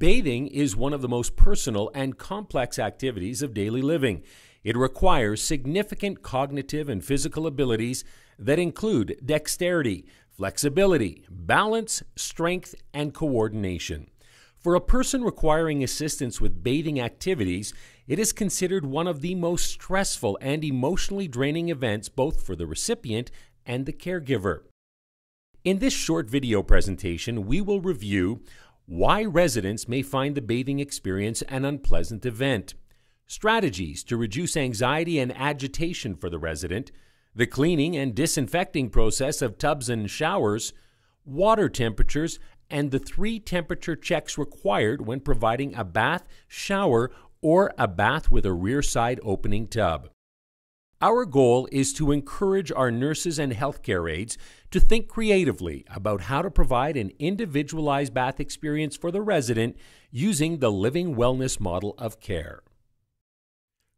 Bathing is one of the most personal and complex activities of daily living. It requires significant cognitive and physical abilities that include dexterity, flexibility, balance, strength, and coordination. For a person requiring assistance with bathing activities, it is considered one of the most stressful and emotionally draining events both for the recipient and the caregiver. In this short video presentation, we will review why residents may find the bathing experience an unpleasant event, strategies to reduce anxiety and agitation for the resident, the cleaning and disinfecting process of tubs and showers, water temperatures, and the three temperature checks required when providing a bath, shower, or a bath with a rear side opening tub. Our goal is to encourage our nurses and healthcare aides to think creatively about how to provide an individualized bath experience for the resident using the living wellness model of care.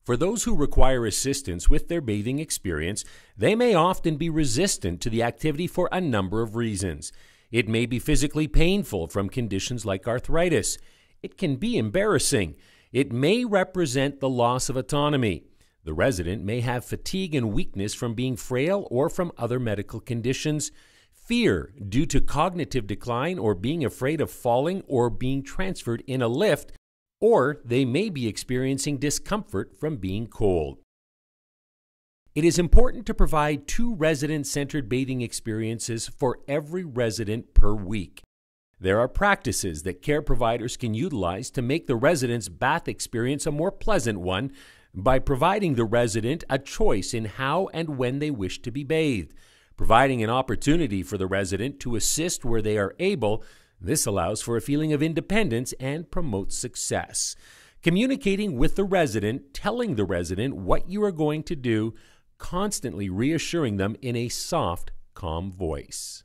For those who require assistance with their bathing experience, they may often be resistant to the activity for a number of reasons. It may be physically painful from conditions like arthritis. It can be embarrassing. It may represent the loss of autonomy. The resident may have fatigue and weakness from being frail or from other medical conditions, fear due to cognitive decline or being afraid of falling or being transferred in a lift, or they may be experiencing discomfort from being cold. It is important to provide two resident centered bathing experiences for every resident per week. There are practices that care providers can utilize to make the resident's bath experience a more pleasant one by providing the resident a choice in how and when they wish to be bathed. Providing an opportunity for the resident to assist where they are able, this allows for a feeling of independence and promotes success. Communicating with the resident, telling the resident what you are going to do, constantly reassuring them in a soft, calm voice.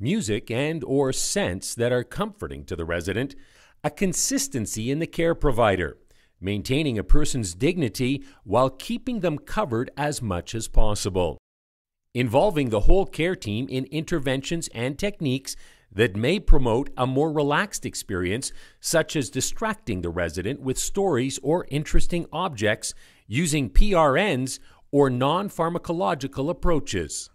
Music and or scents that are comforting to the resident, a consistency in the care provider maintaining a person's dignity while keeping them covered as much as possible. Involving the whole care team in interventions and techniques that may promote a more relaxed experience, such as distracting the resident with stories or interesting objects using PRNs or non pharmacological approaches.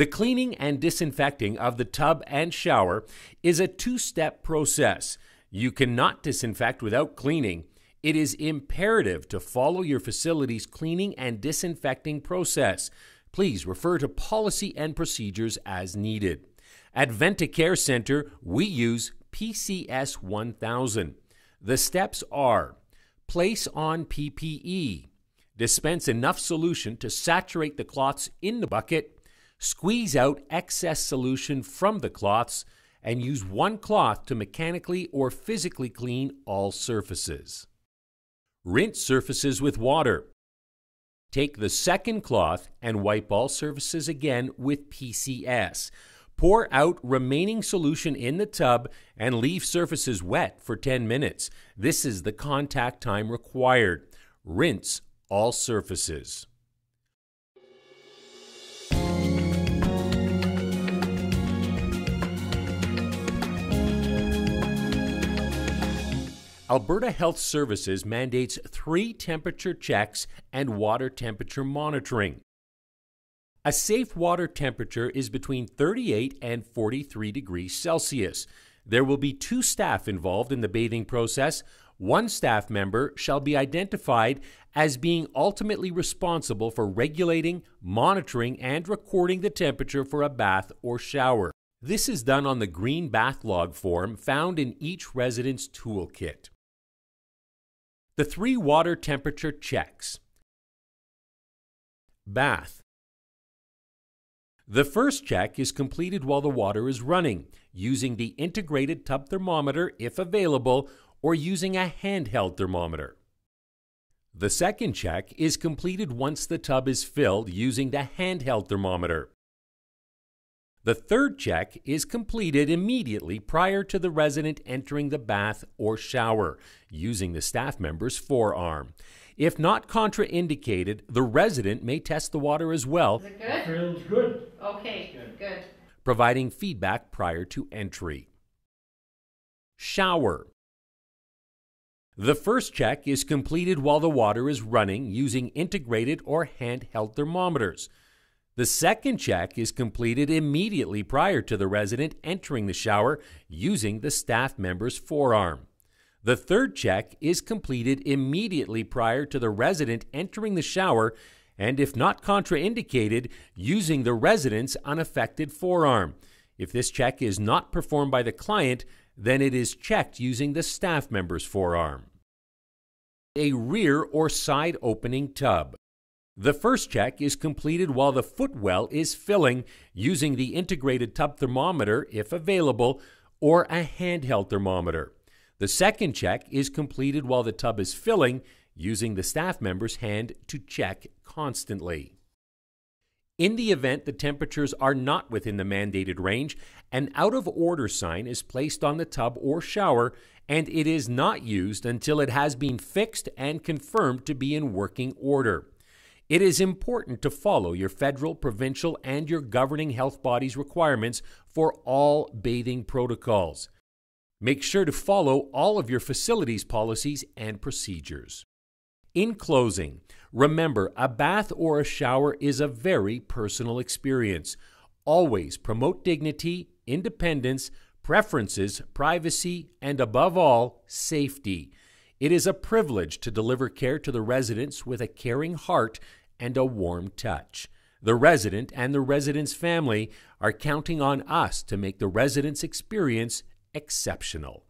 The cleaning and disinfecting of the tub and shower is a two step process. You cannot disinfect without cleaning. It is imperative to follow your facility's cleaning and disinfecting process. Please refer to policy and procedures as needed. At Ventacare Center, we use PCS 1000. The steps are place on PPE, dispense enough solution to saturate the cloths in the bucket Squeeze out excess solution from the cloths and use one cloth to mechanically or physically clean all surfaces. Rinse surfaces with water. Take the second cloth and wipe all surfaces again with PCS. Pour out remaining solution in the tub and leave surfaces wet for 10 minutes. This is the contact time required. Rinse all surfaces. Alberta Health Services mandates three temperature checks and water temperature monitoring. A safe water temperature is between 38 and 43 degrees Celsius. There will be two staff involved in the bathing process. One staff member shall be identified as being ultimately responsible for regulating, monitoring, and recording the temperature for a bath or shower. This is done on the green bath log form found in each resident's toolkit. The three water temperature checks. Bath. The first check is completed while the water is running, using the integrated tub thermometer if available, or using a handheld thermometer. The second check is completed once the tub is filled using the handheld thermometer. The third check is completed immediately prior to the resident entering the bath or shower using the staff member's forearm. If not contraindicated, the resident may test the water as well, Is it good? Feels good. Okay, good. providing feedback prior to entry. Shower. The first check is completed while the water is running using integrated or handheld thermometers. The second check is completed immediately prior to the resident entering the shower using the staff member's forearm. The third check is completed immediately prior to the resident entering the shower and, if not contraindicated, using the resident's unaffected forearm. If this check is not performed by the client, then it is checked using the staff member's forearm. A rear or side opening tub. The first check is completed while the footwell is filling using the integrated tub thermometer if available or a handheld thermometer. The second check is completed while the tub is filling using the staff member's hand to check constantly. In the event the temperatures are not within the mandated range, an out of order sign is placed on the tub or shower and it is not used until it has been fixed and confirmed to be in working order. It is important to follow your federal, provincial, and your governing health body's requirements for all bathing protocols. Make sure to follow all of your facilities policies and procedures. In closing, remember a bath or a shower is a very personal experience. Always promote dignity, independence, preferences, privacy, and above all, safety. It is a privilege to deliver care to the residents with a caring heart and a warm touch. The resident and the resident's family are counting on us to make the resident's experience exceptional.